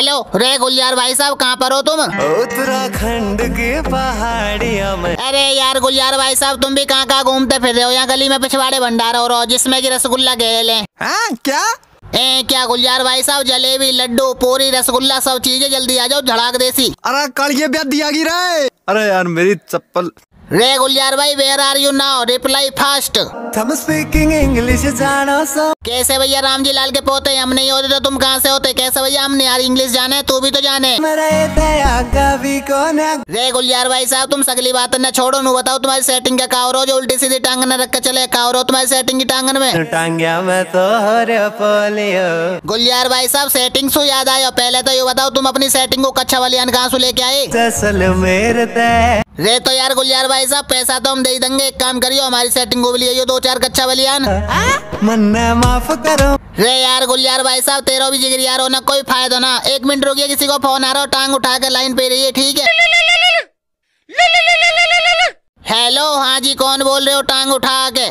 Hello. रे गुलजार भाई साहब कहाँ पर हो तुम? उत्तराखंड की पहाड़ियों में। अरे यार गुलजार भाई साहब तुम भी कहाँ कहाँ घूमते फिर रहे हो? यहाँ गली में पिछवाड़े भंडारा हो रहा हो जिसमें की रसगुल्ला गेल है। हाँ क्या? ए क्या गुलजार भाई साहब जलेबी लड्डू पूरी रसगुल्ला सब चीज़ें जल्दी आ जाओ झड़ाक देसी। अरे कल ये ब्याह दिया गिरा अरे यार मेरी चप्पल रे गुलजार भाई where are you now reply fast हम स्पीकिंग इंग्लिश जानो कैसे भैया राम जी लाल के पोते हम नहीं होते तो तुम कहाँ से होते? कैसे भैया हमने यार इंग्लिश जाने? तू भी तो जाने। रे गुलजार भाई साहब तुम सगली बात न छोड़ो नु बताओ तुम्हारी सेटिंग का का हो जो उल्टी सीधी टांग न रख के चले का हो तुम्हारी सेटिंग की टांगन में? टांग्या में तो पोलियो। गुलजार भाई साहब सेटिंग सु याद आयो पहले तो ये बताओ तुम अपनी सेटिंग को कच्चा वालियान कहाँ से लेके आए ते रे तो यार गुलजार भाई साहब पैसा तो हम दे देंगे। एक काम करियो हमारी सेटिंग को भी लिए दो चार कच्चा बलियान। मन्ना माफ़ करो। रे यार गुलजार भाई साहब तेरा भी जिगर यार होना कोई फ़ायदा ना। एक मिनट रुकिए किसी को फ़ोन आ रहा हो टांग उठा के लाइन पे रही है ठीक है? हेलो हाँ जी कौन बोल रहे हो? टांग उठा के.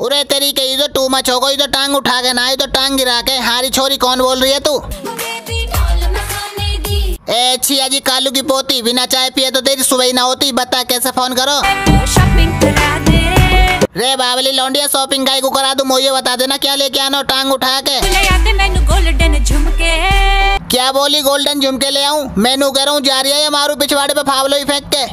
उरे तेरी के तो टू मच हो गई तो टांग उठा के ना आई तो टांग गिरा के। हारी छोरी कौन बोल रही है तू? ए छिया जी कालू की पोती बिना चाय पिए तो तेरी सुबह ही ना होती बता कैसे फ़ोन करो? रे बावली लौंडिया शॉपिंग गाय को करा दू मुझे बता देना क्या लेके आना टांग उठा के। मैनू गोल्डन झुमके? क्या बोली गोल्डन झुमके ले आऊँ? मैनू कह रहा हूँ जा रही है या मारू पिछवाड़े पे फावलो ही फेंक के।